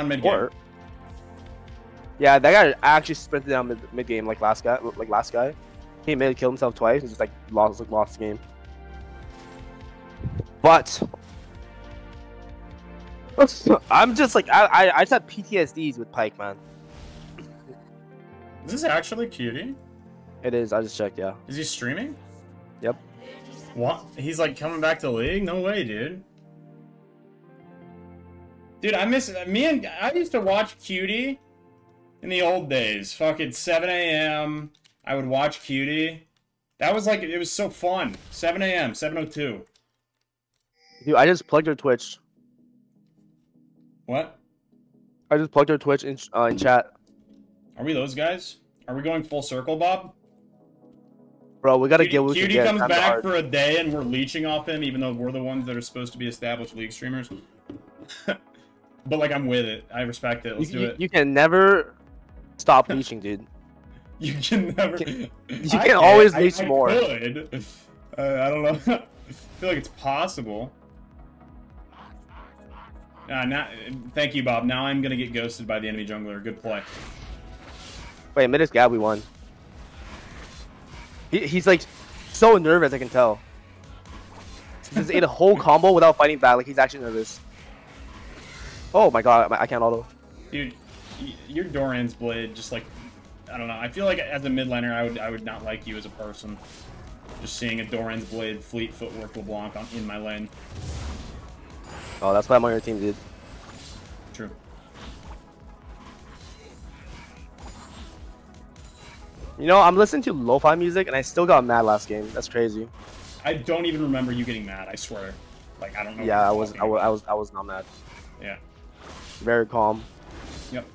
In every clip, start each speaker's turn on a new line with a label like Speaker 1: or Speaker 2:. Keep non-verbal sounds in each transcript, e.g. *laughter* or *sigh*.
Speaker 1: I run it down mid game.
Speaker 2: Yeah, that guy actually sprinted down mid, mid game like last guy, like last guy. He made kill himself twice and just like lost, like lost the game. But *laughs* I'm just like I, I, I just have PTSDs with Pyke, man.
Speaker 1: Is this actually Cutie?
Speaker 2: It is. I just checked. Yeah.
Speaker 1: Is he streaming?
Speaker 2: Yep.
Speaker 1: What? He's like coming back to league? No way, dude. Dude, I miss me and I used to watch Cutie in the old days. Fucking 7 a.m. I would watch Cutie. That was like it was so fun. 7 a.m. 7:02.
Speaker 2: Dude, I just plugged her Twitch.
Speaker 1: What?
Speaker 2: I just plugged her Twitch in uh, in chat.
Speaker 1: Are we those guys? Are we going full circle, Bob?
Speaker 2: Bro, we gotta
Speaker 1: Cutie,
Speaker 2: get. What
Speaker 1: Cutie
Speaker 2: get.
Speaker 1: comes back for a day and we're leeching off him, even though we're the ones that are supposed to be established league streamers. *laughs* but like, I'm with it. I respect it. Let's
Speaker 2: you,
Speaker 1: do
Speaker 2: you-
Speaker 1: it.
Speaker 2: you can never stop *laughs* leeching, dude.
Speaker 1: You can never.
Speaker 2: You *laughs*
Speaker 1: I
Speaker 2: can always
Speaker 1: I-
Speaker 2: leech
Speaker 1: I
Speaker 2: more.
Speaker 1: Could. Uh, I don't know. *laughs* I feel like it's possible. Uh, now, thank you, Bob. Now I'm gonna get ghosted by the enemy jungler. Good play.
Speaker 2: Wait, mid is Gab. We won. He, he's like so nervous. I can tell. He just ate a whole combo without fighting back. Like he's actually nervous. Oh my god, I can't auto.
Speaker 1: Dude, your Doran's blade just like I don't know. I feel like as a mid laner, I would I would not like you as a person. Just seeing a Doran's blade fleet footwork LeBlanc on, in my lane.
Speaker 2: Oh, that's why I'm on your team, dude.
Speaker 1: True.
Speaker 2: You know, I'm listening to lo-fi music and I still got mad last game. That's crazy.
Speaker 1: I don't even remember you getting mad. I swear. Like I don't know.
Speaker 2: Yeah, I was, I was. I was, I was not mad.
Speaker 1: Yeah.
Speaker 2: Very calm.
Speaker 1: Yep.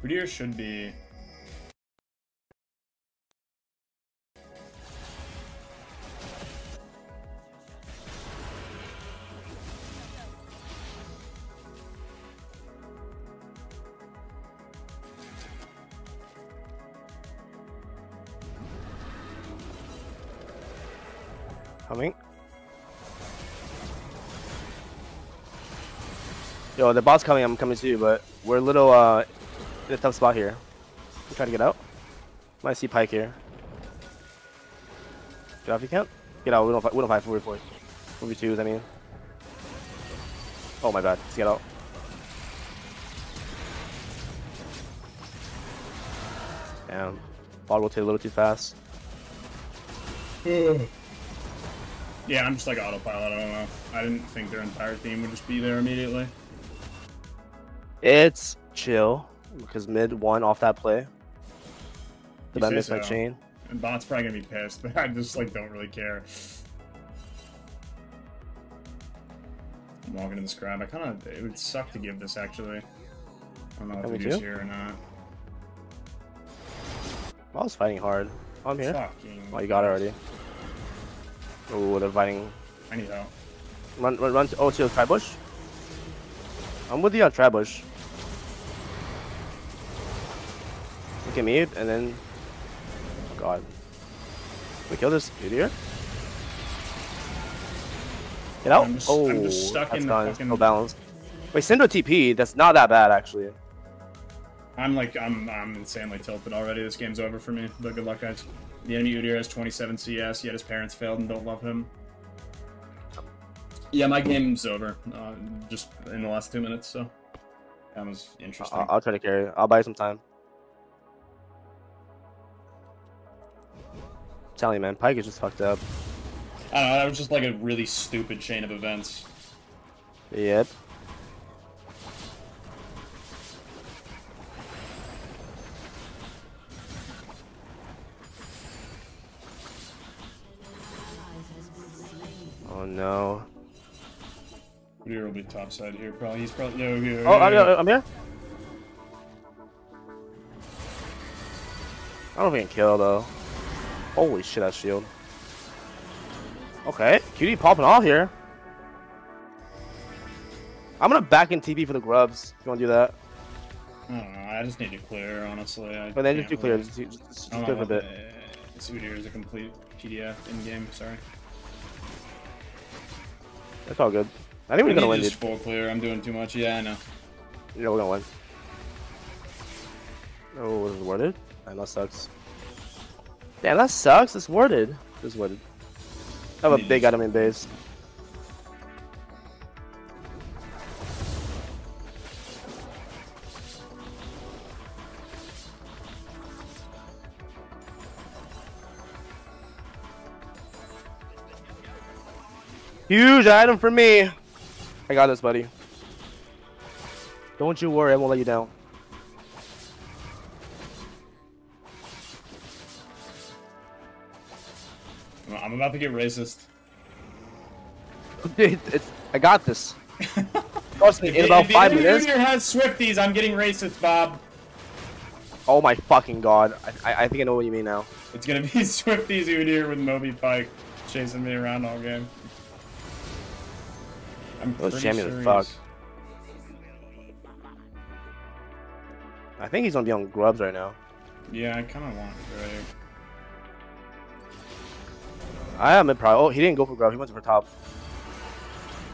Speaker 1: Whittier should be.
Speaker 2: Yo, the boss coming. I'm coming too, but we're a little uh in a tough spot here. I'm trying to get out. Might see Pyke here. Get out if you can. Get out. We don't fight. We don't fight for four. Movie twos. I mean. Oh my god. Let's get out. Damn. Ball rotate a little too fast.
Speaker 1: Yeah, I'm just like autopilot. I don't know. I didn't think their entire team would just be there immediately.
Speaker 2: It's chill because mid won off that play. Did I miss my chain?
Speaker 1: And bot's probably gonna be pissed, *laughs* but I just like don't really care. I'm walking in this grab. I kind of it would suck to give this actually. I don't know if to do here or not.
Speaker 2: I was fighting hard. Oh, I'm here.
Speaker 1: Fucking.
Speaker 2: Oh, you got it already. Oh, they're fighting.
Speaker 1: I need help.
Speaker 2: Run, run, run. To, oh, to the tribush. I'm with you on tribush. Look at me, and then. Oh, God. We kill this dude here. Get out.
Speaker 1: I'm just-
Speaker 2: oh,
Speaker 1: I'm just stuck
Speaker 2: that's
Speaker 1: in the
Speaker 2: gone.
Speaker 1: fucking-
Speaker 2: No balance. Wait, Syndra TP. That's not that bad actually.
Speaker 1: I'm like I'm I'm insanely tilted already. This game's over for me. But good luck, guys. The enemy Udyr has 27 CS, yet his parents failed and don't love him. Yeah, my game's over. Uh, just in the last two minutes, so that was interesting.
Speaker 2: I'll, I'll try to carry. I'll buy some time. I'm you, man, Pyke is just fucked up.
Speaker 1: I don't know. That was just like a really stupid chain of events.
Speaker 2: Yep. Oh no.
Speaker 1: Will be topside here, probably. He's probably. No, no,
Speaker 2: Oh, I'm, I'm here. I don't know if we can kill though. Holy shit, that shield. Okay, cutie popping off here. I'm gonna back in TP for the grubs. If you wanna do that.
Speaker 1: I don't know. I just need to clear, honestly. I
Speaker 2: But then just do clear.
Speaker 1: really-
Speaker 2: Just, just, just clear for a bit.
Speaker 1: uh, This Udyr is a complete PDF in game. Sorry.
Speaker 2: That's all good. I think
Speaker 1: We
Speaker 2: we're gonna
Speaker 1: need
Speaker 2: win,
Speaker 1: just
Speaker 2: dude.
Speaker 1: full clear. I'm doing too much. Yeah, I know.
Speaker 2: Yeah, we're gonna win. Oh, was it worded? Damn, that sucks. Damn, that sucks. It's worded. It's worded. I have a
Speaker 1: Yeah,
Speaker 2: big item in base. Huge item for me. I got this, buddy. Don't you worry, I won't let you down.
Speaker 1: I'm- about to get racist. *laughs*
Speaker 2: Dude, it's, I got this. *laughs* Trust me,
Speaker 1: If
Speaker 2: in about
Speaker 1: if
Speaker 2: five minutes.
Speaker 1: Udyr has Swifties. I'm getting racist, Bob.
Speaker 2: Oh my fucking god. I, I, I think I know what you mean now.
Speaker 1: It's gonna be *laughs* Swifties Udyr with Moby Pyke chasing me around all game. I'm pretty
Speaker 2: champions
Speaker 1: sure
Speaker 2: fuck. I think he's gonna be on grubs right now.
Speaker 1: Yeah, I kind of want Drake.
Speaker 2: I am mid pro. Oh, he didn't go for grub. He went for top.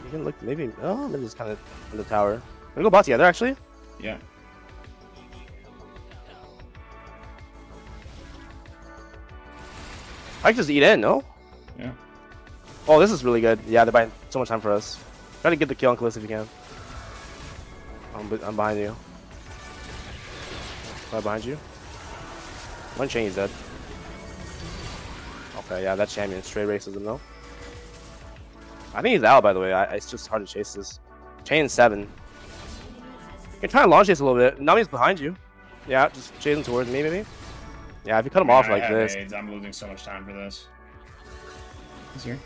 Speaker 2: You can look maybe. Oh, maybe it's kind of in the tower. We go bot together actually.
Speaker 1: Yeah.
Speaker 2: I can just eat in. No.
Speaker 1: Yeah.
Speaker 2: Oh, this is really good. Yeah, they're buying so much time for us. Try to get the kill on Kalista if you can. I'm, be- I'm behind you. Right behind you. One chain is dead. Okay, yeah, that's champion. Straight racism though. I think he's out by the way. I, it's just hard to chase this. Chain seven. You can try and launch chase a little bit. Nami's behind you. Yeah, just chase chasing towards me maybe. Yeah, if you cut him off
Speaker 1: I
Speaker 2: like this.
Speaker 1: AIDS. I'm losing so much time for this. He's here.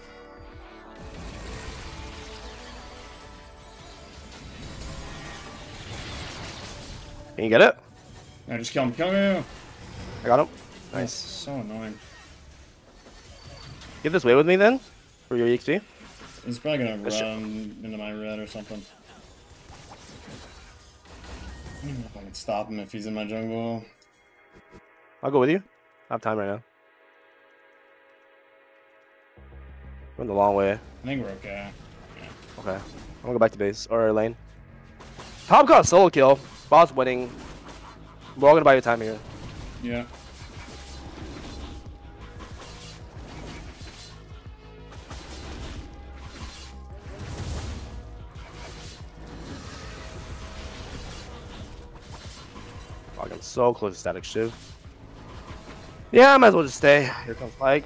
Speaker 2: Can you get it?
Speaker 1: No, just kill him. Kill him.
Speaker 2: I got him.
Speaker 1: That's
Speaker 2: Nice.
Speaker 1: so annoying.
Speaker 2: Get this way with me then, for your EXP.
Speaker 1: He's probably gonna
Speaker 2: That's-
Speaker 1: run into my red or something. I don't know if I can stop him if he's in my jungle.
Speaker 2: I'll go with you. I have time right now. We're in the long way.
Speaker 1: I think we're okay.
Speaker 2: Okay. I'm gonna go back to base or lane. Top got solo kill. Boss winning. We're all gonna buy you time here.
Speaker 1: Yeah.
Speaker 2: Fuck, I'm so close to Statikk Shiv. Yeah, I might as well just stay. Here comes Pyke.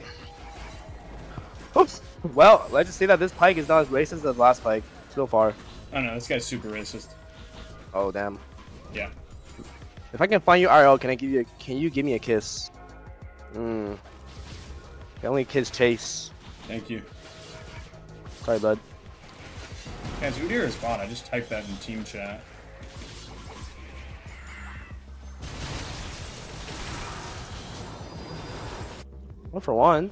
Speaker 2: Oops. Well, let's just say that this Pyke is not as racist as last Pyke so far.
Speaker 1: I don't know. This guy's super racist.
Speaker 2: Oh damn.
Speaker 1: Yeah.
Speaker 2: If I can find you IRL, can I give you? A, can you give me a kiss? Hmm. Can only kiss chase.
Speaker 1: Thank you.
Speaker 2: Sorry, bud.
Speaker 1: Guys, Udyr is bot. I just typed that in team chat.
Speaker 2: One for one.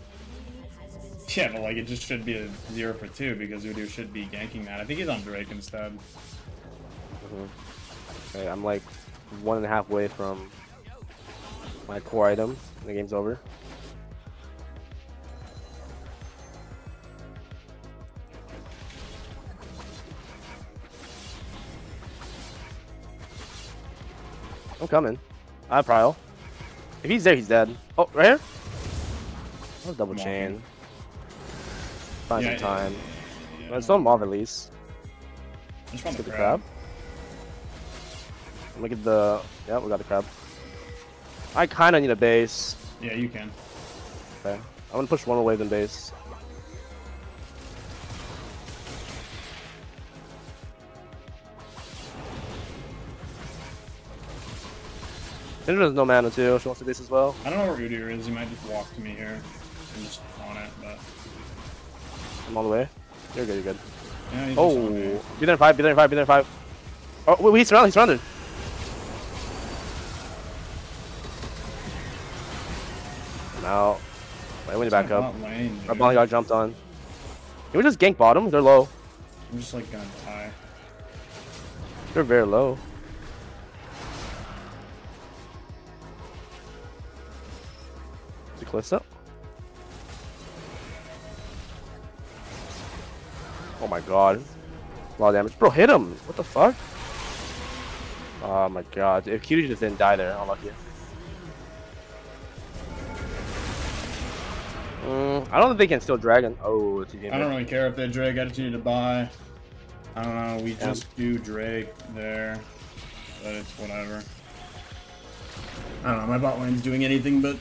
Speaker 1: Yeah, but like it just should be a zero for two because Udyr should be ganking that. I think he's on Drake instead.
Speaker 2: Okay, I'm like one and a half away from my core item. The game's over. I'm coming. I have Prile. If he's there, he's dead. Oh, right here? I'll double
Speaker 1: I'm
Speaker 2: chain. Find
Speaker 1: Yeah,
Speaker 2: some time.
Speaker 1: Yeah,
Speaker 2: Let's don't mob at least.
Speaker 1: I just want
Speaker 2: Let's get the
Speaker 1: crab.
Speaker 2: crab. Look at the. Yeah, we got the crab. I kind of need a base.
Speaker 1: Yeah, you can.
Speaker 2: Okay. I'm gonna push one away than base. Has no mana too. She wants to base as well.
Speaker 1: I don't know where Udyr is. He might just walk to me here. I'm just on it, but
Speaker 2: I'm all the way. You're good. You're good.
Speaker 1: yeah,
Speaker 2: Oh, be there in five. Be there in five. Be there in five. Oh, wait, he's surrounded. He's surrounded. out. Lane went back up.
Speaker 1: Lane,
Speaker 2: Our bodyguard jumped on. Can we just gank bottom? They're low.
Speaker 1: I'm just like going high.
Speaker 2: They're very low. Is close up? Oh my god. A lot of damage. Bro, hit him! What the fuck? Oh my god. If Q just didn't die there, unlucky. Mm, I don't think they can steal Dragon. Oh, it's a game
Speaker 1: I don't really care if they Drake. I just need to buy. I don't know. We just do Drake there. But it's whatever. I don't know. My bot lane's doing anything but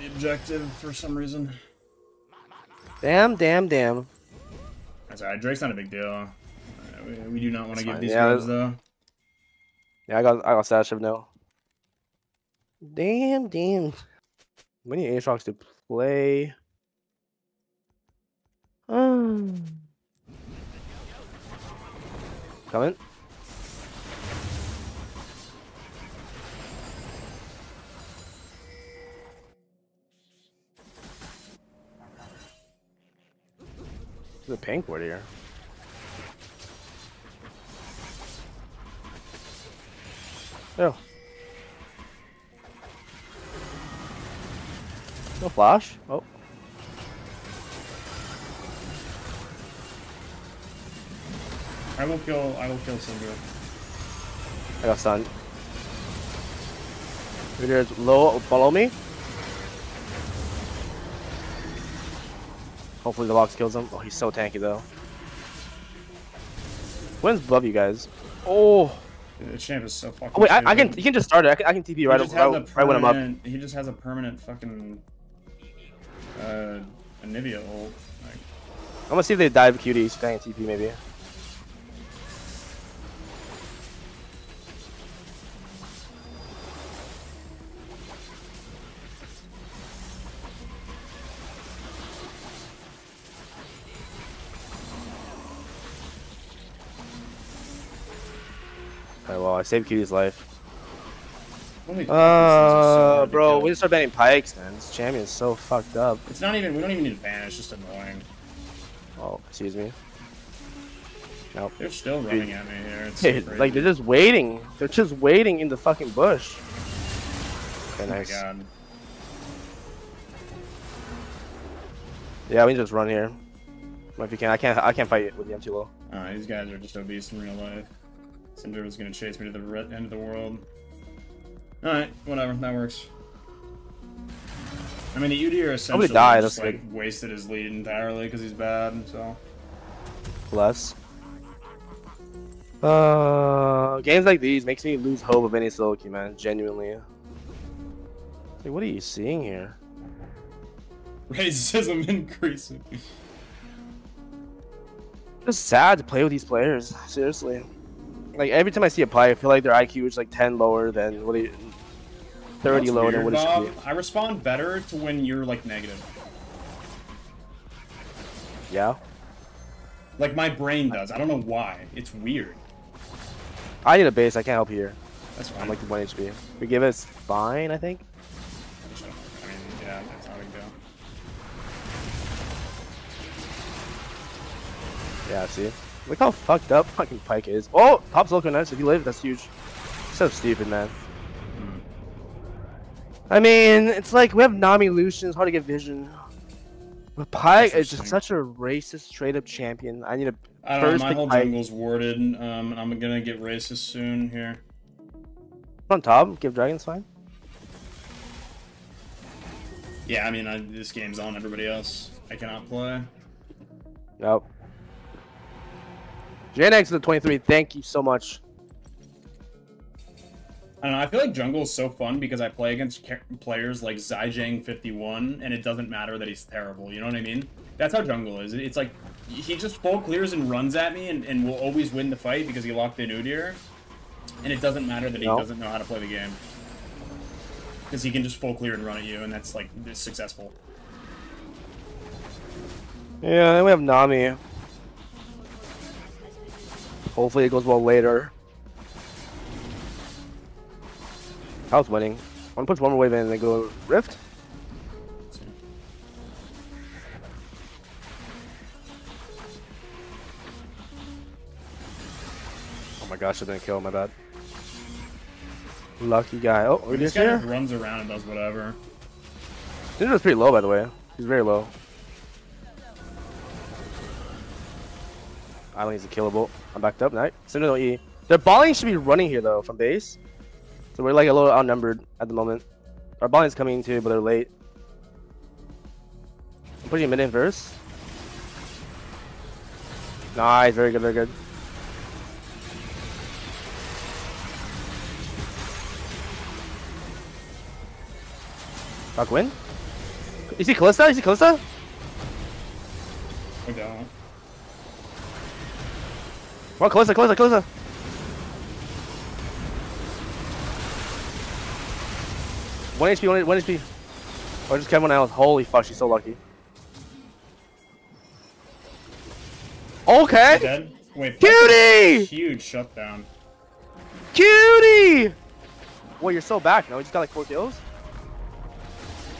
Speaker 1: the objective for some reason.
Speaker 2: Damn, damn, damn.
Speaker 1: That's alright. Drake's not a big deal. We, we, do not want to give these
Speaker 2: yeah,
Speaker 1: guys though.
Speaker 2: Yeah, I got I got Sash of no. Damn, damn. Many Aatrox to play. *sighs* Um. Coming. There's a pink word here. Oh. No flash. Oh.
Speaker 1: I will kill. I will kill Syndra.
Speaker 2: I got stunned. There's low below me. Hopefully the box kills him. Oh, he's so tanky though. When's above you guys? Oh.
Speaker 1: The champ is so fucking.
Speaker 2: Oh, wait, I, I, can. You can just start it. I can, I can TP right, right, right when I'm up.
Speaker 1: He just has a permanent fucking uh, Anivia ult. Like.
Speaker 2: I'm gonna see if they dive cutie, staying TP maybe. Okay, well, I saved Cutie's life. Uh, bro, we just start banning Pykes, man. This champion is so fucked up.
Speaker 1: It's not even. We don't even need to ban. It's just annoying.
Speaker 2: Oh, excuse me. Nope.
Speaker 1: They're still running Dude. at me here. It's *laughs*
Speaker 2: so like they're just waiting. They're just waiting in the fucking bush. Okay, nice. Oh my god. Yeah, we can just run here. If you can, I can't. I can't fight with the M2 low.
Speaker 1: Uh, these guys are just obese in real life. Syndra was gonna chase me to the end of the world. Alright, whatever, that works. I mean, the Udyr essentially die, just, like, like, wasted his lead entirely because he's bad, so...
Speaker 2: Less. Uh, games like these makes me lose hope of any solo queue, man, genuinely. Like, what are you seeing here?
Speaker 1: Racism *laughs* increasing.
Speaker 2: It's sad to play with these players, seriously. Like, every time I see a pie, I feel like their IQ is like 10 lower than what he, 30 lower than what it should be.
Speaker 1: I respond better to when you're like negative.
Speaker 2: Yeah.
Speaker 1: Like my brain does. I don't know why. It's weird.
Speaker 2: I need a base. I can't help here.
Speaker 1: That's fine.
Speaker 2: I'm like the 1 HP. We give us fine, I think.
Speaker 1: I mean, yeah, that's how we go.
Speaker 2: Yeah, see? Look how fucked up fucking Pyke is. Oh! Top Silicon Nice. If you live, that's huge. So stupid, man. I mean, it's like we have Nami Lucian, it's hard to get vision. But Pyke is just such a racist, straight up champion. I need a
Speaker 1: I don't know, my whole Pyke. jungle's warded, um, and I'm gonna get racist soon here.
Speaker 2: On top, give Dragons fine.
Speaker 1: Yeah, I mean, I, this game's on everybody else. I cannot play.
Speaker 2: Yep. JNX the 23, thank you so much.
Speaker 1: I don't know. I feel like jungle is so fun because I play against players like Zhejiang51, and it doesn't matter that he's terrible. You know what I mean? That's how jungle is. It's like he just full clears and runs at me, and, and will always win the fight because he locked in Udyr. And it doesn't matter that he no. doesn't know how to play the game because he can just full clear and run at you, and that's like successful.
Speaker 2: Yeah, then we have Nami. Hopefully it goes well later. I was winning. I want to push one more wave in and then go Rift. Oh my gosh, I didn't kill, my bad. Lucky guy. Oh,
Speaker 1: this guy here? runs around and does whatever.
Speaker 2: Syndra's pretty low, by the way. He's very low. I don't need a killable. I'm backed up. Nice. Syndra don't E. Their bowling should be running here though from base. So we're like a little outnumbered at the moment. Our bowling's coming too, but they're late. I'm pushing mid in verse. Nice, very good, very good. Fuck win? You see Kalista? You see Kalista?
Speaker 1: We don't.
Speaker 2: On, closer, Kalista, Kalista! One HP, one, one HP. Oh, just came one else. Holy fuck, she's so lucky. Okay!
Speaker 1: Dead. Wait.
Speaker 2: Cutie!
Speaker 1: Huge shutdown.
Speaker 2: Cutie! Well, you're so back now. You just got like four kills?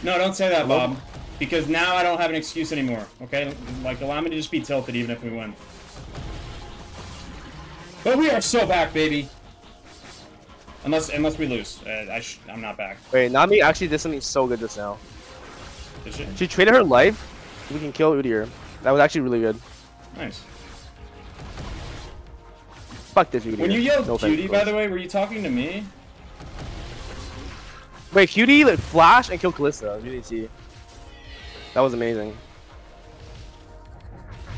Speaker 1: No, don't say that,
Speaker 2: Hello?
Speaker 1: Bob. Because now I don't have an excuse anymore. Okay, like allow me to just be tilted even if we win. But we are so back, baby. Unless unless we lose, uh, I sh I'm not back.
Speaker 2: Wait, Nami actually did something so good just now.
Speaker 1: Is it?
Speaker 2: She traded her life. We can kill Udyr. That was actually really good.
Speaker 1: Nice.
Speaker 2: Fuck this Udyr.
Speaker 1: When you yelled
Speaker 2: No
Speaker 1: cutie, by the way, were you talking to me?
Speaker 2: Wait, Cutie like flash and kill Kalista. You didn't see. That was amazing.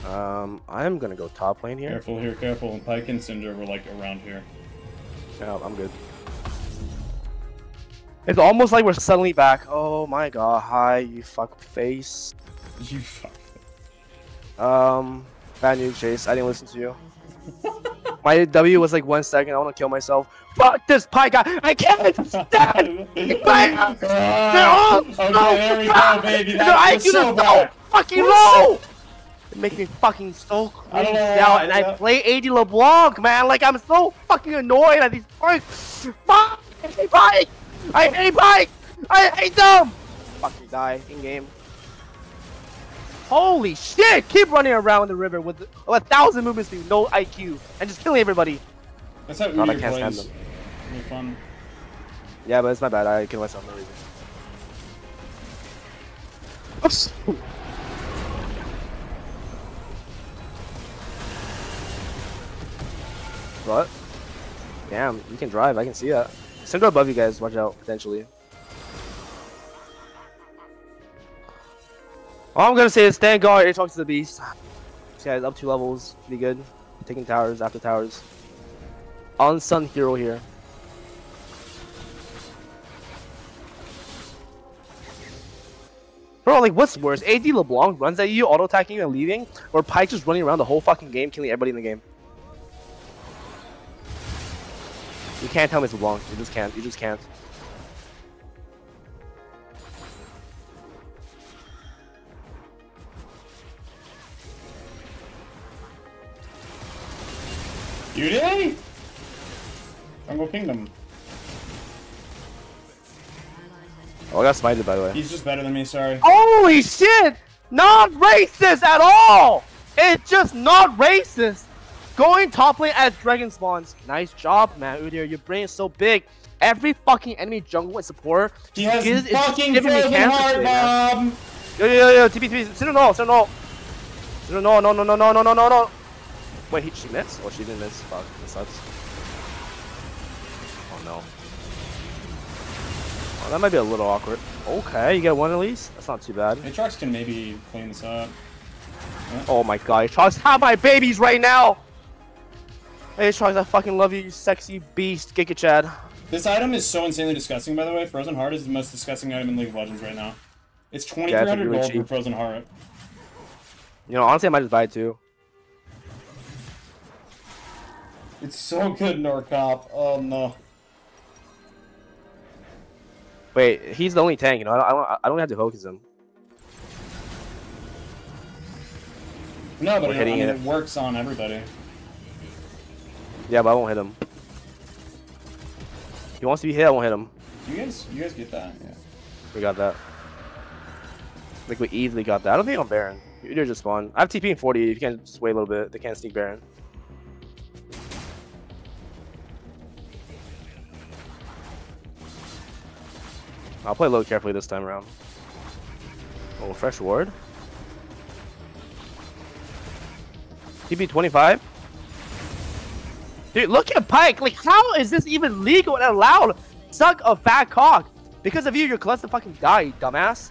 Speaker 2: Um, I'm gonna go top lane here.
Speaker 1: Careful here, careful. And Pyke and Syndra were like around here.
Speaker 2: Yeah, I'm good. It's almost like we're suddenly back. Oh my god, hi, you fuck face.
Speaker 1: You fuck.
Speaker 2: Um, bad news, Chase. I didn't listen to you. *laughs* My W was like one second. I want to kill myself. Fuck this pie guy. I can't stand. *laughs* Pie. They're all
Speaker 1: okay,
Speaker 2: so
Speaker 1: there we go, baby.
Speaker 2: Their
Speaker 1: That was
Speaker 2: IQ is
Speaker 1: so
Speaker 2: so
Speaker 1: bad.
Speaker 2: fucking
Speaker 1: We're
Speaker 2: low. It makes me fucking so
Speaker 1: I don't
Speaker 2: crazy
Speaker 1: know
Speaker 2: now,
Speaker 1: why,
Speaker 2: and I play AD LeBlanc, man. Like I'm so fucking annoyed at these Pykes. Fuck! I hate Pyke. I hate Pyke. I hate them. Fucking die in game. Holy shit! Keep running around the river with a thousand movement speed, no IQ, and just killing everybody.
Speaker 1: That's how
Speaker 2: God, I
Speaker 1: Udyr
Speaker 2: can't stand
Speaker 1: plays.
Speaker 2: them.
Speaker 1: Really fun.
Speaker 2: Yeah, but it's my bad. I killed myself for no reason. What? Damn, you can drive. I can see that. Syndra above you guys. Watch out, potentially. All I'm gonna say is thank God it talks to the beast. This guy's up two levels. Be good. Taking towers after towers. Unsung hero here. Bro, like, what's worse? AD LeBlanc runs at you, auto attacking you and leaving, or Pyke just running around the whole fucking game, killing everybody in the game? You can't tell me it's LeBlanc. You just can't. You just can't.
Speaker 1: You did? Jungle Kingdom.
Speaker 2: Oh, I got smited, by the way.
Speaker 1: He's just better than me, sorry.
Speaker 2: Holy shit! Not racist at all! It's just not racist! Going top lane as dragon spawns. Nice job, man. Udyr, your brain is so big. Every fucking enemy jungle and support
Speaker 1: He has
Speaker 2: is
Speaker 1: fucking
Speaker 2: me
Speaker 1: frozen heart,
Speaker 2: today, man.
Speaker 1: Bob!
Speaker 2: Yo, yo, yo, yo, TP, TP, Sinner no, Sinner no. Sinner no, no, no, no, no, no, no, no, no. Wait, he, she missed? Oh, she didn't miss. Fuck, this sucks. Oh, no. Oh, that might be a little awkward. Okay, you get one at least? That's not too bad.
Speaker 1: Aatrox can maybe clean this up.
Speaker 2: Oh my god, Aatrox, have my babies right now! Hey, Aatrox, I fucking love you, you sexy beast, Giga Chad.
Speaker 1: This item is so insanely disgusting, by the way. Frozen Heart is the most disgusting item in League of Legends right now. It's
Speaker 2: Yeah, it's
Speaker 1: 2300
Speaker 2: really
Speaker 1: gold for. Frozen Heart.
Speaker 2: You know, honestly, I might just buy it too.
Speaker 1: It's so good, Norcop. Oh no.
Speaker 2: Wait, he's the only tank, you know, I don't, I don't, I don't have to focus him.
Speaker 1: No, but it, I mean,
Speaker 2: it.
Speaker 1: it works on everybody.
Speaker 2: Yeah, but I won't hit him. He wants to be hit, I won't hit him.
Speaker 1: You guys, you guys get that? Yeah.
Speaker 2: We got that. Like we easily got that. I don't think I'm Baron. You're just spawn. I have TP in 40. If you can just wait a little bit, they can't sneak Baron. I'll play low carefully this time around. Oh, fresh ward. TP 25. Dude, look at Pyke. Like, how is this even legal and allowed? Suck a fat cock. Because of you, your cluster fucking die, dumbass.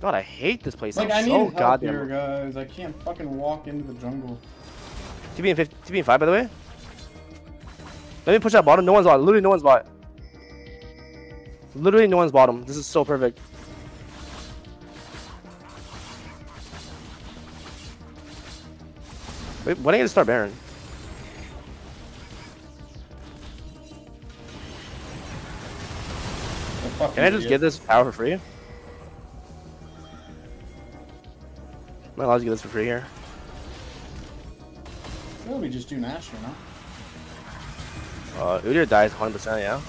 Speaker 2: God, I hate this place.
Speaker 1: Like,
Speaker 2: I'm
Speaker 1: I need
Speaker 2: so
Speaker 1: help
Speaker 2: goddamn.
Speaker 1: here, guys. I can't fucking walk into the jungle.
Speaker 2: TP and 50, TP and 5, by the way. Let me push that bottom. No one's bot. Literally, no one's bot. Literally, no one's bottom. This is so perfect. Wait, when are you gonna start Baron? Can I just
Speaker 1: idiot.
Speaker 2: get this power for free? Am I allowed to get this for free here?
Speaker 1: Well, we just do Nash, you know?
Speaker 2: Uh, Udyr dies 100%, yeah.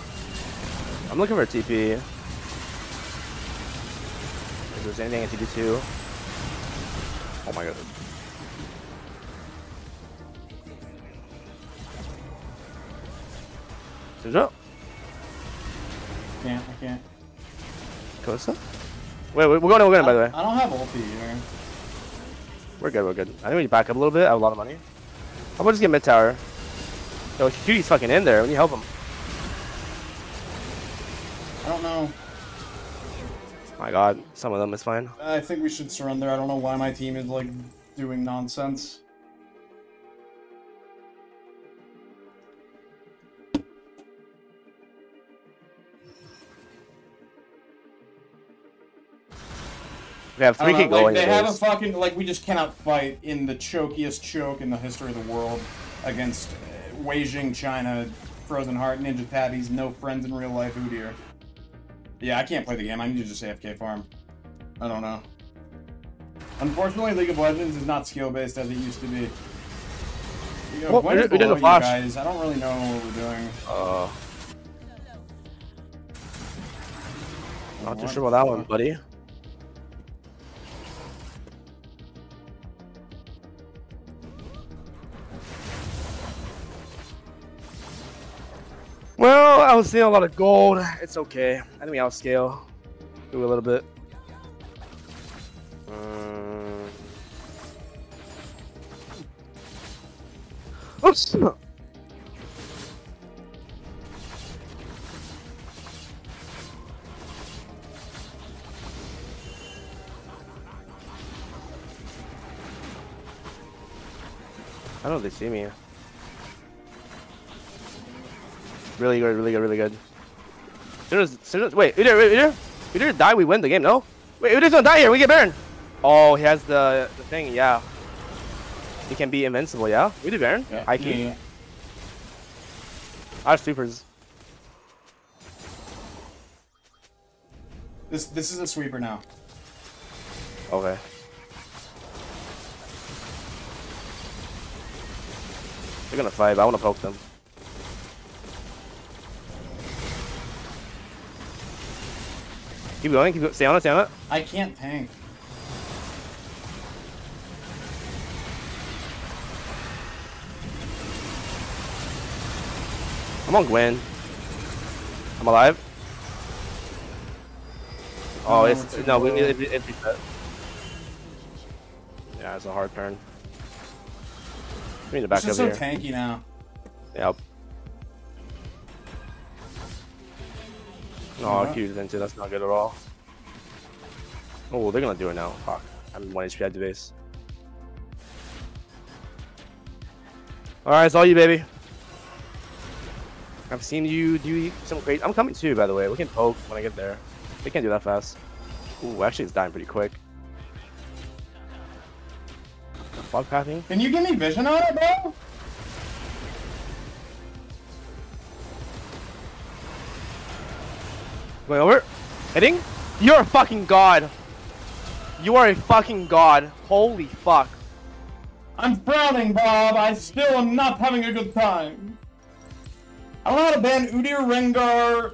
Speaker 2: I'm looking for a TP. If there's anything in TP2. Oh my god. Sujo?
Speaker 1: Can't, I can't.
Speaker 2: Kosa? Wait, wait, we're going, we're going, by the way.
Speaker 1: I don't have ulti here.
Speaker 2: We're good, we're good. I think we need to back up a little bit. I have a lot of money. How about just get mid tower? Yo, Cutie's fucking in there. We need help him.
Speaker 1: I don't know.
Speaker 2: My god, some of them is fine.
Speaker 1: I think we should surrender. I don't know why my team is, like, doing nonsense.
Speaker 2: We have three
Speaker 1: don't know, like, they have a fucking, like, we just cannot fight in the chokiest choke in the history of the world against uh, Weijing, China, Frozen Heart, Ninja Tabis, no friends in real life, Udyr. Yeah, I can't play the game. I need to just AFK farm. I don't know. Unfortunately, League of Legends is not skill-based as it used to be. Yo,
Speaker 2: Well,
Speaker 1: Gwen is
Speaker 2: we did- we a flash.
Speaker 1: guys. I don't really know what we're doing.
Speaker 2: Uh, not too sure about that one, buddy. Well, I was seeing a lot of gold. It's okay. I think we outscale. Do a little bit. Um, Oops. I don't know if they see me. Really good, really good, really good. Soon soon as, wait, Udyr, Udyr? Udyr die, we win the game, no? Wait, Udyr's gonna die here, we get Baron! Oh, he has the, the thing, yeah. He can be invincible, yeah? We do Baron?
Speaker 1: Yeah,
Speaker 2: High key.
Speaker 1: yeah, yeah.
Speaker 2: I have supers.
Speaker 1: This this is a sweeper now.
Speaker 2: Okay. They're gonna fight, but I wanna poke them. Keep going, keep going. Stay on it, stay on it.
Speaker 1: I can't tank.
Speaker 2: I'm on Gwen. I'm alive. Oh,
Speaker 1: No,
Speaker 2: it's,
Speaker 1: it's
Speaker 2: no, we it, it reset. Yeah, it's a hard turn. We need to back
Speaker 1: This is
Speaker 2: up
Speaker 1: so
Speaker 2: here.
Speaker 1: tanky now.
Speaker 2: Yep. No,
Speaker 1: Uh-huh.
Speaker 2: Q's into that's not good at all. Oh, they're gonna do it now. Fuck. I'm 1 HP at the base. Alright, it's all you, baby. I've seen you do some great. I'm coming too, by the way. We can poke when I get there. They can't do that fast. Ooh, actually, it's dying pretty quick. Fog?
Speaker 1: Can you give me vision on it, bro?
Speaker 2: Going over. Hitting. You're a fucking god. You are a fucking god. Holy fuck.
Speaker 1: I'm frowning, Bob. I still am not having a good time. I don't know how to ban Udyr, Rengar,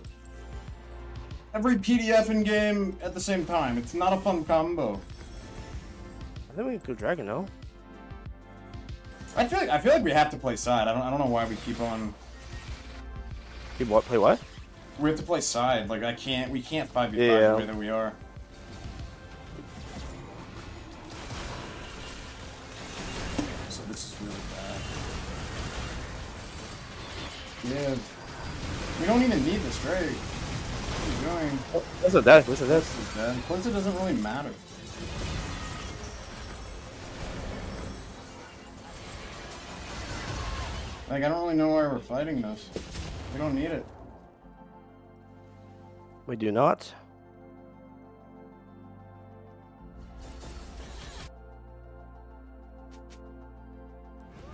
Speaker 1: every PDF in game at the same time. It's not a fun combo.
Speaker 2: I think we could go dragon, though.
Speaker 1: I feel like I feel like we have to play side. I don't I don't know why we keep on.
Speaker 2: Keep what? Play what?
Speaker 1: We have to play side. Like I can't. We can't five v five
Speaker 2: Yeah.
Speaker 1: the way that we are. So this is really bad. Yeah. We don't even need this Drake. What are you doing?
Speaker 2: What's with that? What's with this?
Speaker 1: This is dead. Quinza doesn't really matter. Like I don't really know why we're fighting this. We don't need it.
Speaker 2: We do not.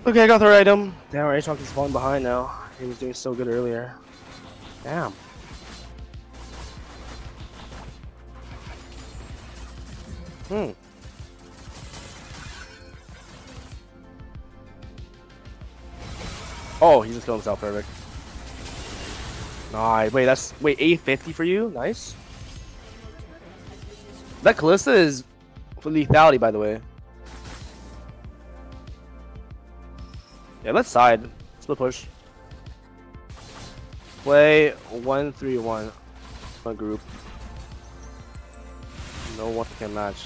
Speaker 2: Okay, I got the right item. Damn, our H-Rock is falling behind now. He was doing so good earlier. Damn. Hmm. Oh, he just killed himself. Perfect. Nice. Wait, that's wait 850 for you. Nice. That Kalista is for lethality, by the way. Yeah, let's side. Split push. Play one three one. My group. No one can match.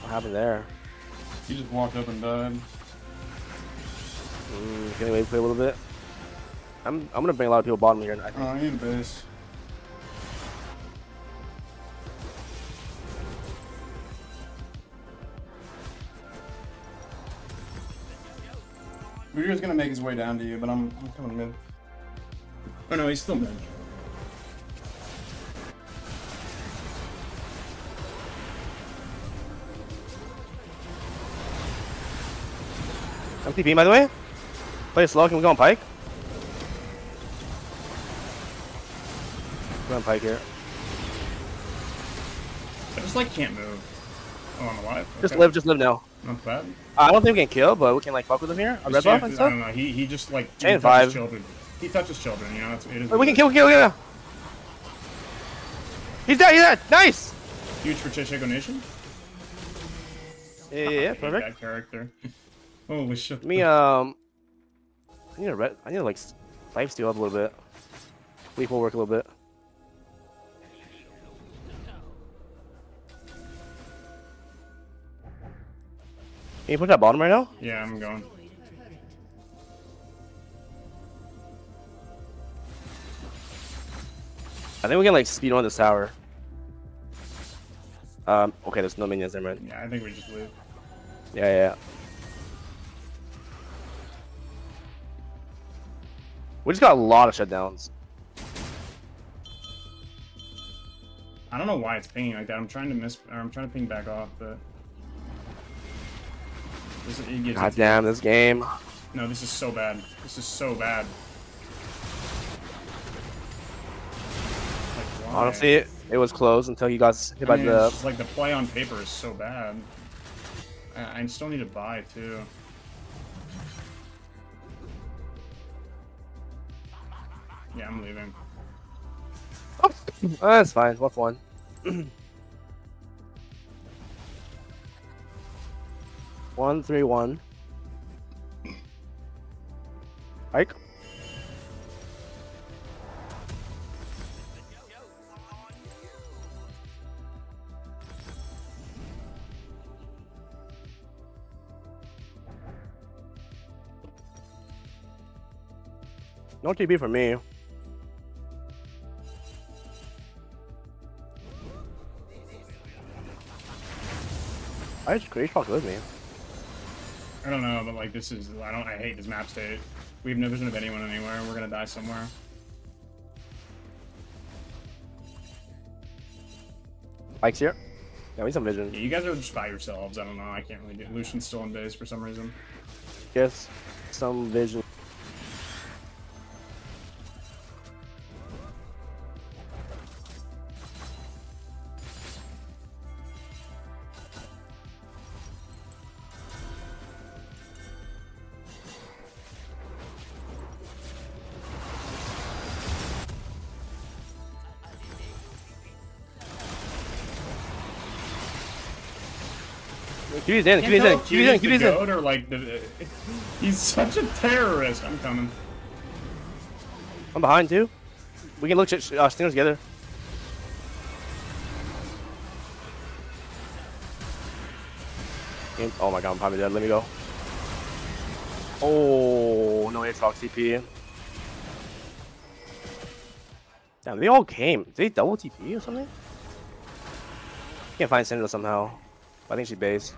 Speaker 2: What happened there?
Speaker 1: He just walked up and died.
Speaker 2: Mm, can wait play a little bit? I'm I'm gonna bring a lot of people bottom here. I think.
Speaker 1: Oh, I need a base. Weir's gonna make his way down to you, but I'm, I'm coming mid. Oh no, he's still mid.
Speaker 2: I'm TP by the way. Play slow. Can we go on Pyke? Go on Pyke here.
Speaker 1: I just like can't move. Oh, I'm alive.
Speaker 2: Just live. Just live now.
Speaker 1: Not bad.
Speaker 2: I don't think we can kill, but we can like fuck with him here. A red buff and
Speaker 1: I don't know. He he just like he touches
Speaker 2: five.
Speaker 1: children. He touches children. You know, it's, it is.
Speaker 2: Wait, we can kill. We can kill. Yeah. He's dead. He's dead. Nice.
Speaker 1: Huge for Chichigo Nation.
Speaker 2: Yeah, yeah, yeah. Perfect.
Speaker 1: That character. *laughs* Holy shit.
Speaker 2: Me, um, I need to, red. I need to like life steal up a little bit. Leap will work a little bit. Can you put that bottom right now?
Speaker 1: Yeah, I'm going.
Speaker 2: I think we can like speed on this tower. Um, okay, there's no minions there, man.
Speaker 1: Yeah, I think we just leave.
Speaker 2: Yeah, yeah. We just got a lot of shutdowns.
Speaker 1: I don't know why it's pinging like that. I'm trying to miss, or I'm trying to ping back off, but this, it
Speaker 2: God damn, this game.
Speaker 1: no, this is so bad. This is so bad. Like?
Speaker 2: Honestly, it, it was close until you got hit
Speaker 1: I
Speaker 2: by
Speaker 1: mean,
Speaker 2: the.
Speaker 1: it's just like the play on paper is so bad. I, I still need to buy too. Yeah, I'm leaving.
Speaker 2: Oh, that's fine. For one. *clears throat* one three one. Ike. No TB for me. I just Grace fucked with me.
Speaker 1: I don't know, but like this is I don't I hate this map state. We have no vision of anyone anywhere. We're gonna die somewhere.
Speaker 2: Ike's here. Yeah, we need some vision.
Speaker 1: Yeah, you guys are just by yourselves. I don't know. I can't really do. Lucian's still in base for some reason.
Speaker 2: Yes, some vision. In,
Speaker 1: Can't
Speaker 2: QB's
Speaker 1: tell
Speaker 2: in,
Speaker 1: if
Speaker 2: QB's in,
Speaker 1: Cuties the
Speaker 2: QB's in.
Speaker 1: goat or like the. *laughs* He's such a terrorist. I'm coming.
Speaker 2: I'm behind too. We can look at uh, Stingers together. In- Oh my god, I'm probably dead. Let me go. Oh, no Aatrox TP. Damn, they all came. Did they double TP or something? Can't find Syndra somehow. I think she based.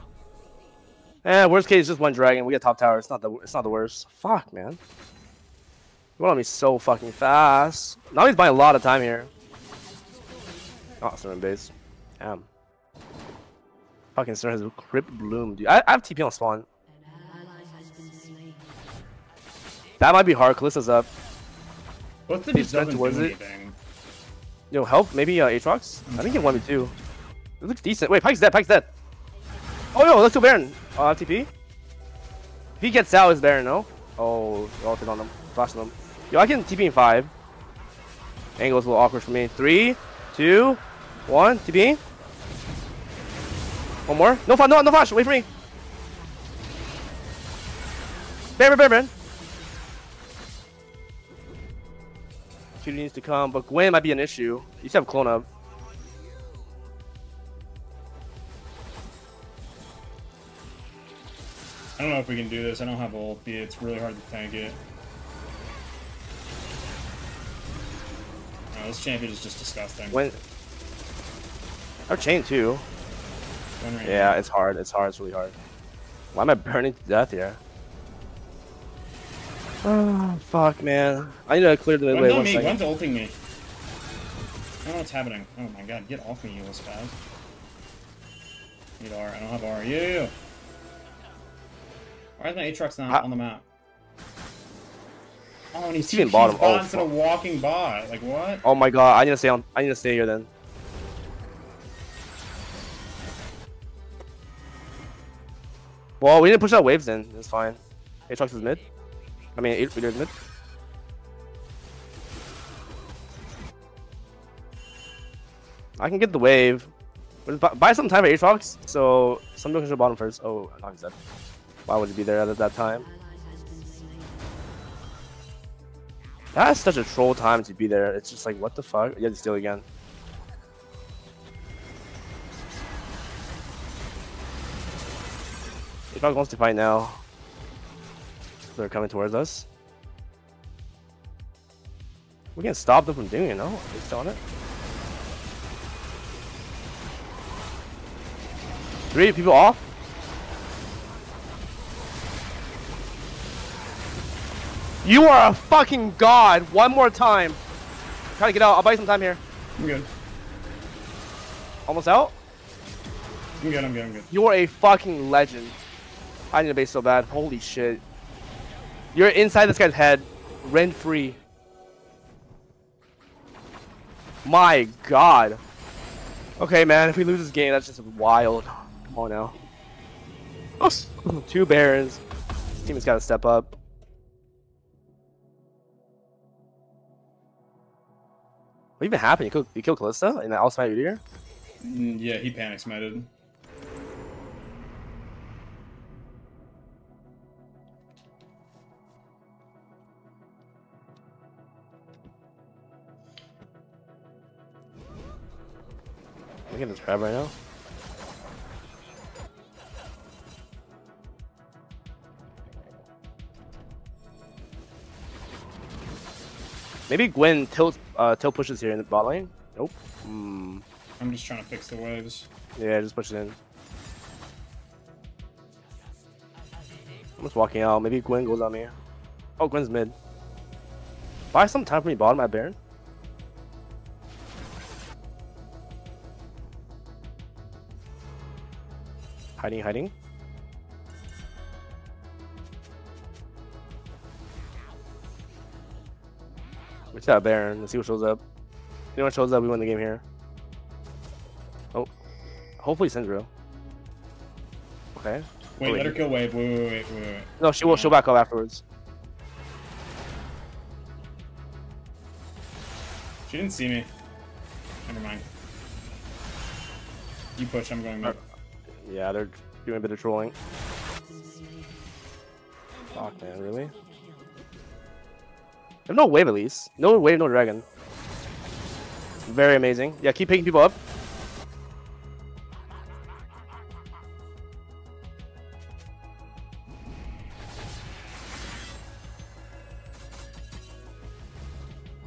Speaker 2: Eh, worst case, just one dragon. We get top tower. It's not the it's not the worst. Fuck, man. You want me so fucking fast. Now he's buying a lot of time here. Oh, Stern base. Damn. Fucking Stern has a Crypt Bloom, dude. I, I have TP on spawn. That might be hard. Kalista's up.
Speaker 1: Both of
Speaker 2: He's
Speaker 1: these doesn't
Speaker 2: spent
Speaker 1: do
Speaker 2: towards it.
Speaker 1: anything.
Speaker 2: Yo, help. Maybe uh, Aatrox? I think it 1v2. It looks decent. Wait, Pyke's dead. Pyke's dead. Oh, yo, let's do Baron. Uh, TP. If he gets out, it's Baron, no? Oh, ulted on them. Flashing them. Yo, I can TP in 5. Angle's a little awkward for me. Three, two, one. TP. One more. No flash. No, no flash. Wait for me. Baron, Baron, Baron. Cutie needs to come, but Gwen might be an issue. You still have clone up.
Speaker 1: I don't know if we can do this. I don't have ulti. It's really hard to tank it. Oh, this champion is just disgusting.
Speaker 2: When our chain too.
Speaker 1: Right
Speaker 2: Yeah,
Speaker 1: now.
Speaker 2: it's hard. It's hard. It's really hard. Why am I burning to death here? Oh fuck, man! I need to clear the way.
Speaker 1: on
Speaker 2: One
Speaker 1: me.
Speaker 2: second.
Speaker 1: One's ulting me. I don't know what's happening. Oh my god, get off me, you little spaz. Need R. I don't have R. You. Why is my Aatrox not
Speaker 2: Ah.
Speaker 1: on the map? Oh, and he's
Speaker 2: even bottom. Oh,
Speaker 1: instead of walking by. Like what?
Speaker 2: Oh my god! I need to stay on. I need to stay here then. Well, we didn't push out waves then. It's fine. Aatrox is mid. I mean, eight is mid. I can get the wave. But Buy some time for Aatrox, so some should bottom first. Oh, no, he's dead. Why would he be there at that time? That's such a troll time to be there. It's just like, what the fuck? You have to steal again. Aatrox wants to fight now. They're coming towards us. We can stop them from doing it, no? Still on it. Three people off. You are a fucking god. One more time. Try to get out. I'll buy you some time here.
Speaker 1: I'm good.
Speaker 2: Almost out.
Speaker 1: I'm good. I'm good. I'm good.
Speaker 2: You're a fucking legend. I need a base so bad. Holy shit. You're inside this guy's head. Rent free. My god. Okay, man. If we lose this game, that's just wild. Come on now. Oh, two Barons. This team has got to step up. What even happened? You killed, you killed Kalista in the outside earlier?
Speaker 1: Mm, Yeah, he panic smited.
Speaker 2: I'm getting this crab right now. Maybe Gwen tilt uh tilt pushes here in the bot lane. Nope. Hmm.
Speaker 1: I'm just trying to fix the waves.
Speaker 2: Yeah, just push it in. I'm just walking out. Maybe Gwen goes on me. Oh, Gwen's mid. Buy some time for me bottom at Baron. Hiding, hiding. What's that Baron? Let's see what shows up. If anyone shows up, we win the game here. Oh. Hopefully Syndra. Okay.
Speaker 1: Wait, oh,
Speaker 2: wait,
Speaker 1: let her kill wave. Wait, wait, wait, wait, wait.
Speaker 2: No, she will. She'll back up afterwards.
Speaker 1: She didn't see me. Never mind. You push. I'm going mid.
Speaker 2: Yeah, they're doing a bit of trolling. Fuck, man, really? There's no wave at least. No wave, no dragon. Very amazing. Yeah, keep picking people up.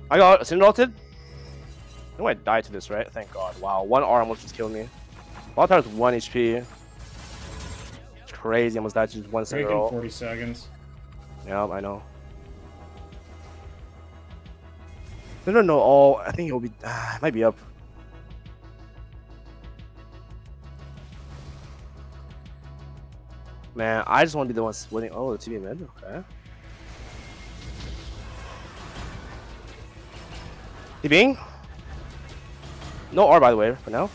Speaker 2: I got Syndra ulted. No, I died to this, right? Thank God. Wow, one R almost just killed me. Wildfire's 1 HP. It's crazy, almost died to just one Cinder
Speaker 1: Breaking
Speaker 2: ult.
Speaker 1: 40 seconds.
Speaker 2: Yeah, I know. I don't know all. I think it'll be. Uh, might be up. Man, I just want to be the one winning. Oh, the TV mid. Okay. He being? No R, by the way, for now.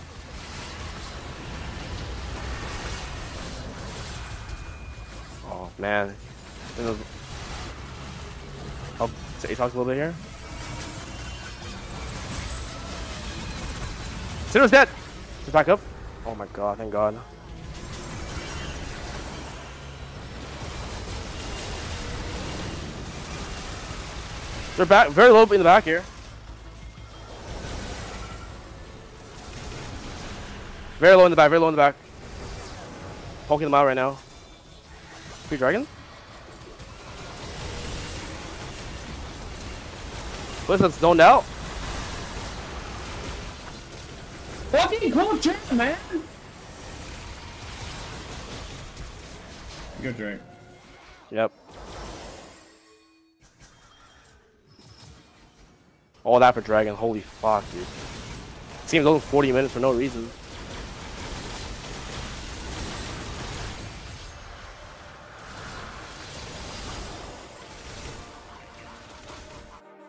Speaker 2: Oh, man. Know, I'll talk a little bit here. Syndra's dead! He's back up. Oh my god, thank god. They're back, very low in the back here. Very low in the back, very low in the back. Poking them out right now. Free dragon? Blizzard's zoned out.
Speaker 1: Fucking cool shit, man! Good drink.
Speaker 2: Yep. All that for Dragon. Holy fuck, dude. Seems only 40 minutes for no reason.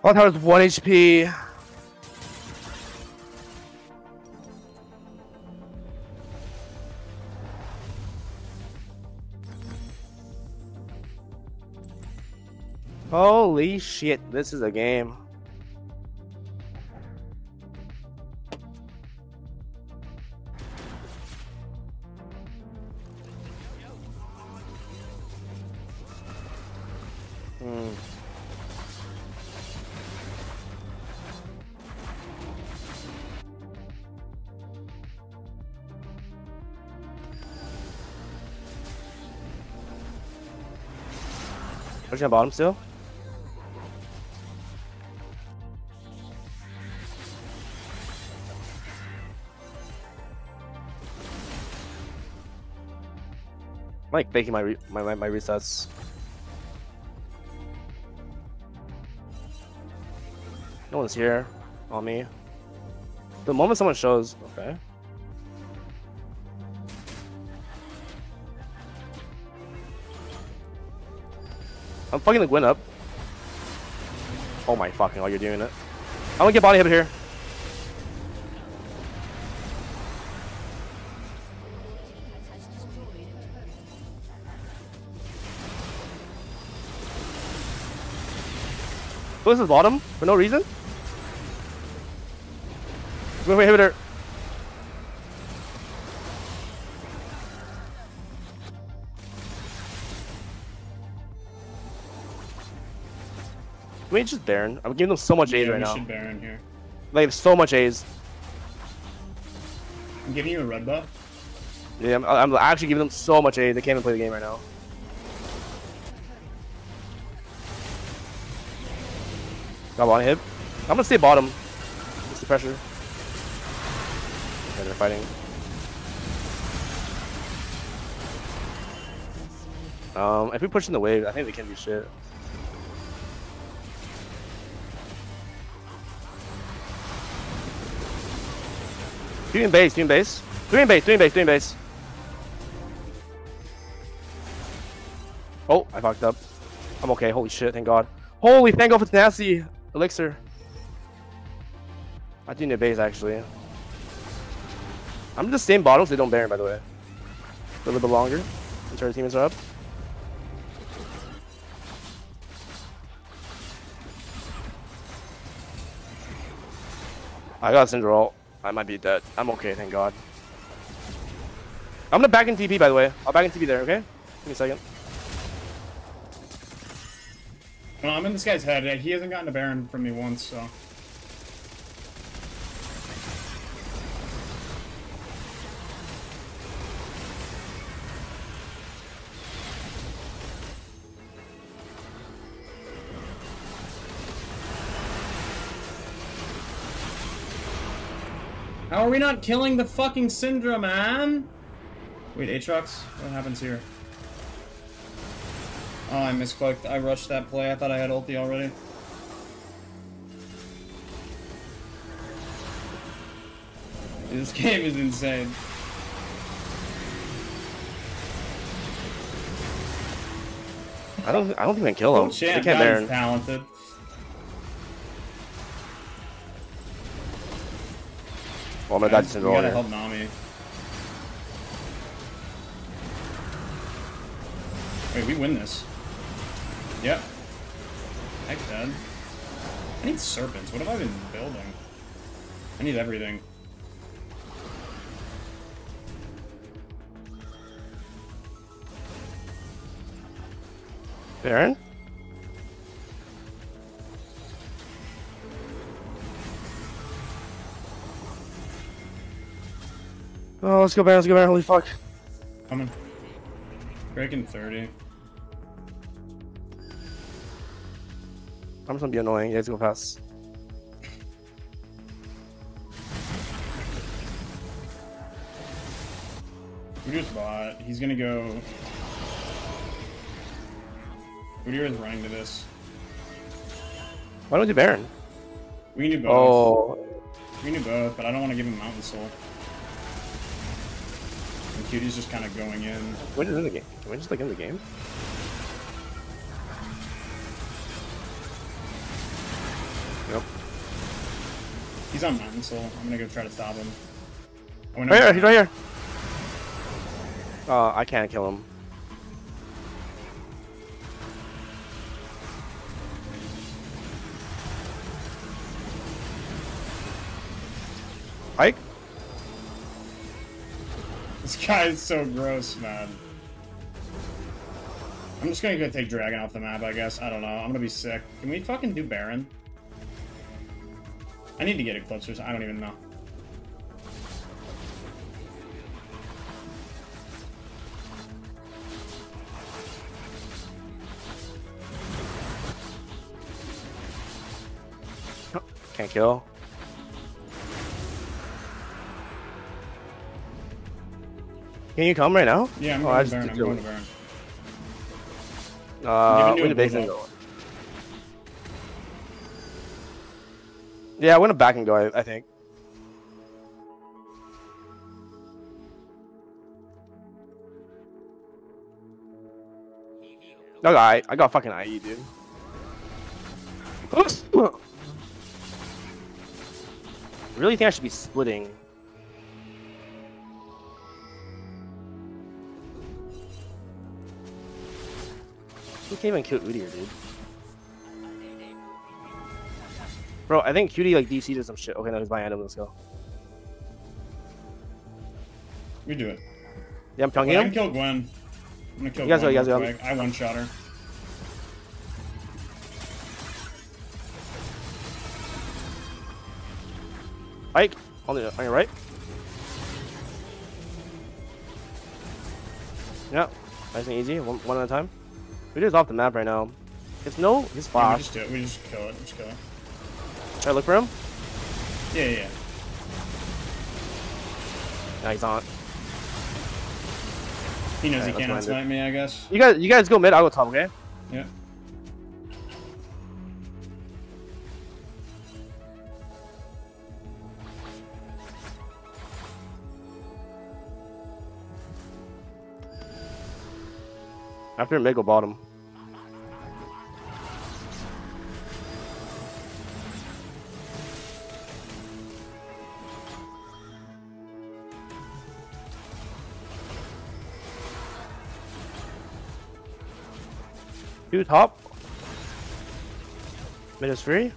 Speaker 2: Oh, All Tower's 1 HP. Holy shit, this is a game. Hmm. Pushing the bottom still? Like faking my, my my my resets. No one's here on me. The moment someone shows, okay. I'm fucking the Gwen up. Oh my fucking god, you're doing it. I'm gonna get body hit here. Who is this bottom for no reason? Hit her. I mean, just Baron. I'm giving them so much A's
Speaker 1: yeah,
Speaker 2: right now.
Speaker 1: Baron here.
Speaker 2: Like, so much A's.
Speaker 1: I'm giving you a red buff.
Speaker 2: Yeah, I'm, I'm actually giving them so much A's. They can't even play the game right now. Got one hit. I'm gonna stay bottom. Just the pressure. They're fighting. Um, if we push in the wave, I think they can do shit. Three in base, three in base. Three in base, three in base, three in base. Oh, I fucked up. I'm okay, holy shit, thank god. Holy, thank god for tenacity elixir. I do need a base actually. I'm just staying bottom so they don't Baron by the way. A little bit longer until our teammates are up. I got ult. I might be dead. I'm okay, thank god. I'm gonna back in TP by the way. I'll back in TP there, okay? Give me a second.
Speaker 1: I'm in this guy's head. He hasn't gotten a Baron from me once, so. How are we not killing the fucking Syndra, man? Wait, Aatrox? What happens here? Oh, I misclicked. I rushed that play. I thought I had ulti already. This *laughs* game is insane.
Speaker 2: I don't I don't think we can kill him.
Speaker 1: Oh, champ,
Speaker 2: they can't Baron.
Speaker 1: talented.
Speaker 2: Oh my god,
Speaker 1: Guys,
Speaker 2: Syndra
Speaker 1: we gotta
Speaker 2: here.
Speaker 1: help Nami. Wait, we win this. Yep. Heck, Dad. I need serpents. What have I been building? I need everything.
Speaker 2: Baron? Oh, let's go Baron, let's go Baron, holy fuck.
Speaker 1: Coming. Breaking 30.
Speaker 2: I'm just gonna be annoying, you guys go fast.
Speaker 1: Udyr's bot. He's gonna go. Udyr is running to this.
Speaker 2: Why don't we do Baron?
Speaker 1: We can do both.
Speaker 2: Oh,
Speaker 1: We can do both, but I don't want to give him Mountain Soul. And Cutie's just kind of going in.
Speaker 2: we're in the game. We're just like in the game.
Speaker 1: He's on Mountain Soul. I'm gonna go try to stop him. Oh, Went
Speaker 2: Right here, he's right here. Oh, I can't kill him. Ike?
Speaker 1: This guy is so gross, man. I'm just gonna go take Dragon off the map, I guess. I don't know. I'm gonna be sick. Can we fucking do Baron? I need to get Eclipsers. I don't even know.
Speaker 2: Can't kill. Can you come right now?
Speaker 1: Yeah, I'm
Speaker 2: Oh,
Speaker 1: going
Speaker 2: I
Speaker 1: to Baron. I'm going to. Baron.
Speaker 2: Uh, the Yeah, I'm gonna back and go. I, I think. No, I I got fucking IE, dude. really think I should be splitting. Who can't even kill Udyr, dude? Bro, I think Cutie like DC did some shit. Okay, no, he's buying item. Let's go.
Speaker 1: We do it.
Speaker 2: Yeah, I'm chunking
Speaker 1: Wait, I can
Speaker 2: him.
Speaker 1: kill Gwen. I'm gonna kill
Speaker 2: You guys
Speaker 1: Gwen
Speaker 2: go, you guys go.
Speaker 1: I one-shot her.
Speaker 2: Ike, on the on your right. Yeah, nice and easy. One, one at a time. Udyr's off the map right now. It's no, he's
Speaker 1: Yeah, we just do it. We just kill it. Just kill it.
Speaker 2: Try to look for him.
Speaker 1: Yeah, yeah. Yeah,
Speaker 2: he's on.
Speaker 1: He knows
Speaker 2: Alright,
Speaker 1: he
Speaker 2: can't it.
Speaker 1: me, I guess.
Speaker 2: You guys, you guys go mid. I'll go top. Okay.
Speaker 1: Yeah.
Speaker 2: After mid, go bottom. two top. Mid is free.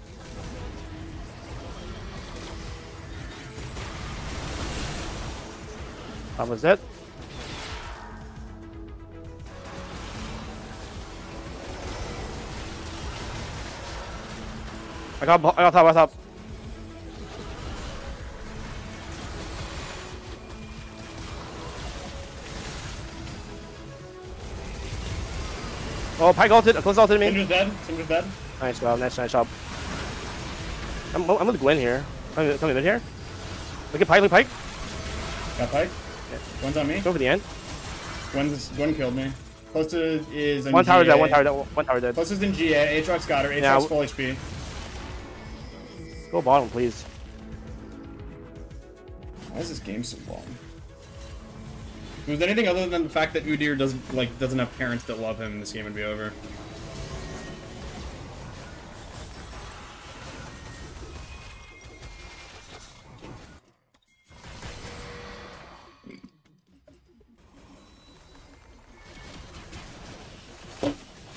Speaker 2: That was it. I got I got top, I got top. Oh, Pyke ulted, close ulted me.
Speaker 1: Syndra's dead. Syndra's dead.
Speaker 2: Nice job, nice, nice job. I'm, I'm gonna Gwen here. Come, come in here. Look at Pyke, look at Pyke.
Speaker 1: Got Pyke. One's on me.
Speaker 2: Go for the end.
Speaker 1: Gwen's, Gwen killed me. Closest is in
Speaker 2: One tower
Speaker 1: GA.
Speaker 2: dead, one tower dead, one tower dead.
Speaker 1: Closest in GA. Aatrox got her. Aatrox
Speaker 2: Yeah,
Speaker 1: full HP.
Speaker 2: Go bottom, please.
Speaker 1: Why is this game so long? If it was anything other than the fact that Udyr doesn't like doesn't have parents that love him, this game would be over.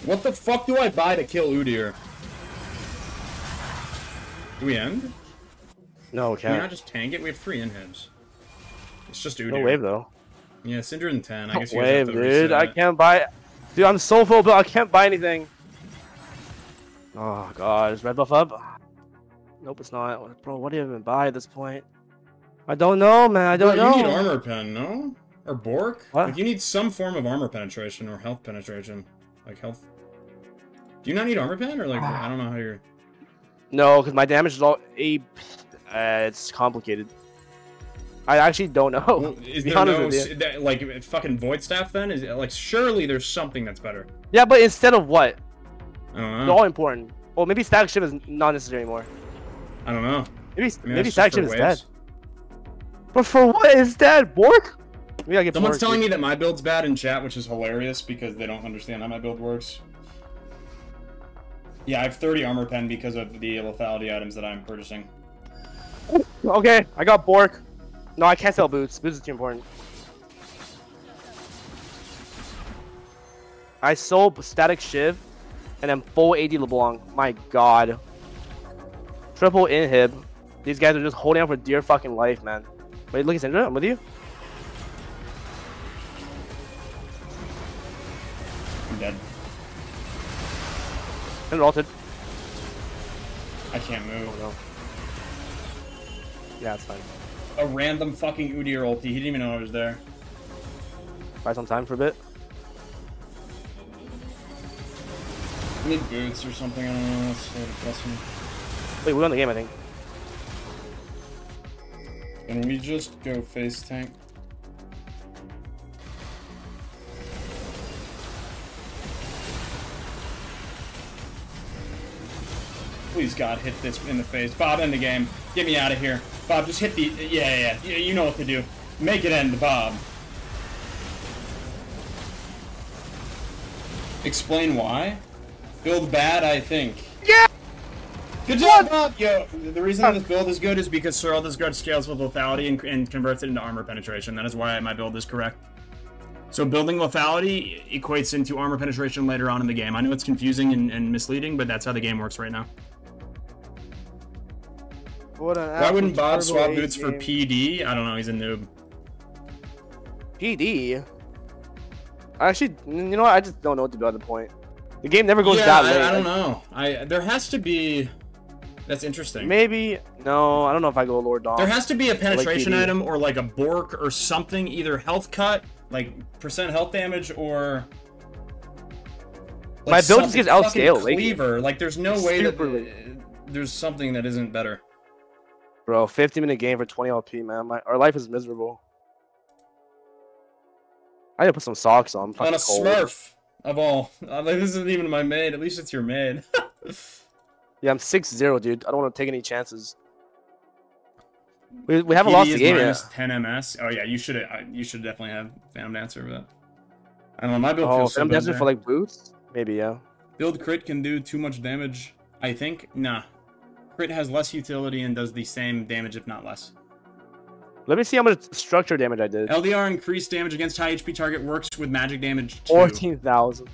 Speaker 1: What the fuck do I buy to kill Udyr? Do we end?
Speaker 2: No, we
Speaker 1: Can we not
Speaker 2: can't.
Speaker 1: just tank it? We have three inhibs. It's just Udyr.
Speaker 2: No wave though.
Speaker 1: Yeah, Syndra and 10. I guess you guys have
Speaker 2: wave,
Speaker 1: to
Speaker 2: dude. I can't buy. Dude, I'm so full, but I can't buy anything. Oh god, is red buff up? Nope, it's not. Bro, what do you even buy at this point? I don't know, man. I don't know.
Speaker 1: you need armor pen, no? Or Bork?
Speaker 2: What?
Speaker 1: Like, you need some form of armor penetration or health penetration. Like health. Do you not need armor pen? Or like, I don't know how you're. *sighs*
Speaker 2: No, because my damage is all a. Uh, it's complicated. I actually don't know.
Speaker 1: Well, is there no. That, like, fucking Void Staff then? Is it, like, surely there's something that's better.
Speaker 2: Yeah, but instead of what?
Speaker 1: I don't know.
Speaker 2: It's all important. Well, maybe Statikk Shiv is not necessary anymore.
Speaker 1: I don't know.
Speaker 2: Maybe
Speaker 1: I mean,
Speaker 2: maybe Statikk
Speaker 1: Shiv
Speaker 2: is dead. But for what is dead? Bork? We gotta get
Speaker 1: Someone's
Speaker 2: Bork,
Speaker 1: telling me that my build's bad in chat, which is hilarious because they don't understand how my build works. Yeah, I have 30 armor pen because of the lethality items that I'm purchasing.
Speaker 2: Okay, I got Bork. No, I can't sell boots. Boots is too important. I sold Statikk Shiv and then full AD LeBlanc. My god. Triple inhib. These guys are just holding out for dear fucking life, man. Wait, look at Syndra. I'm with you.
Speaker 1: I'm dead.
Speaker 2: Syndra ulted.
Speaker 1: I can't move.
Speaker 2: Oh no. Yeah, it's fine.
Speaker 1: A random fucking Udyr ulti. He didn't even know I was there.
Speaker 2: Buy some time for a bit.
Speaker 1: I need boots or something. I don't know. That's depressing.
Speaker 2: Wait, we won the game, I think.
Speaker 1: Can we just go face tank? Please God, hit this in the face. Bob, end the game. Get me out of here. Bob, just hit the. Yeah, yeah, yeah. You know what to do. Make it end, Bob. Explain why? Build bad, I think.
Speaker 2: Yeah!
Speaker 1: Good job, Bob! Yo, the reason this build is good is because this guard scales with lethality and, and converts it into armor penetration. That is why my build is correct. So building lethality equates into armor penetration later on in the game. I know it's confusing and, and misleading, but that's how the game works right now.
Speaker 2: What an
Speaker 1: Why wouldn't Bob swap
Speaker 2: turbo
Speaker 1: boots for. PD? I don't know, he's a noob.
Speaker 2: PD. I Actually, you know what? I just don't know what to do at the point. The game never goes
Speaker 1: yeah,
Speaker 2: that late.
Speaker 1: I, I don't know. I There has to be... That's interesting.
Speaker 2: Maybe no. I don't know if I go Lord Dom.
Speaker 1: There has to be a penetration
Speaker 2: PD.
Speaker 1: item or like a Bork or something, either health cut, like percent health damage, or
Speaker 2: My build just gets
Speaker 1: fucking
Speaker 2: outscaled, like-
Speaker 1: Cleaver, like there's no way that
Speaker 2: late.
Speaker 1: there's something that isn't better.
Speaker 2: Bro, 50 minute game for 20 LP, man. My our life is miserable. I need to put some socks on. I'm
Speaker 1: On a
Speaker 2: cold.
Speaker 1: Smurf of all, Uh, like, this isn't even my maid. At least it's your maid. *laughs*
Speaker 2: Yeah, I'm 6-0, dude. I don't want to take any chances. We, we haven't
Speaker 1: PD
Speaker 2: lost the game
Speaker 1: minus
Speaker 2: yet.
Speaker 1: 10 MS. Oh yeah, you should you should definitely have Phantom Dancer, but I don't know. My build
Speaker 2: Oh,
Speaker 1: feels so
Speaker 2: I'm
Speaker 1: bad
Speaker 2: dancing
Speaker 1: there.
Speaker 2: for like boots? Maybe, yeah.
Speaker 1: Build crit can do too much damage. I think nah. Crit has less utility and does the same damage, if not less.
Speaker 2: Let me see how much structure damage I did.
Speaker 1: LDR increased damage against high HP target works with magic damage too.
Speaker 2: 14,000.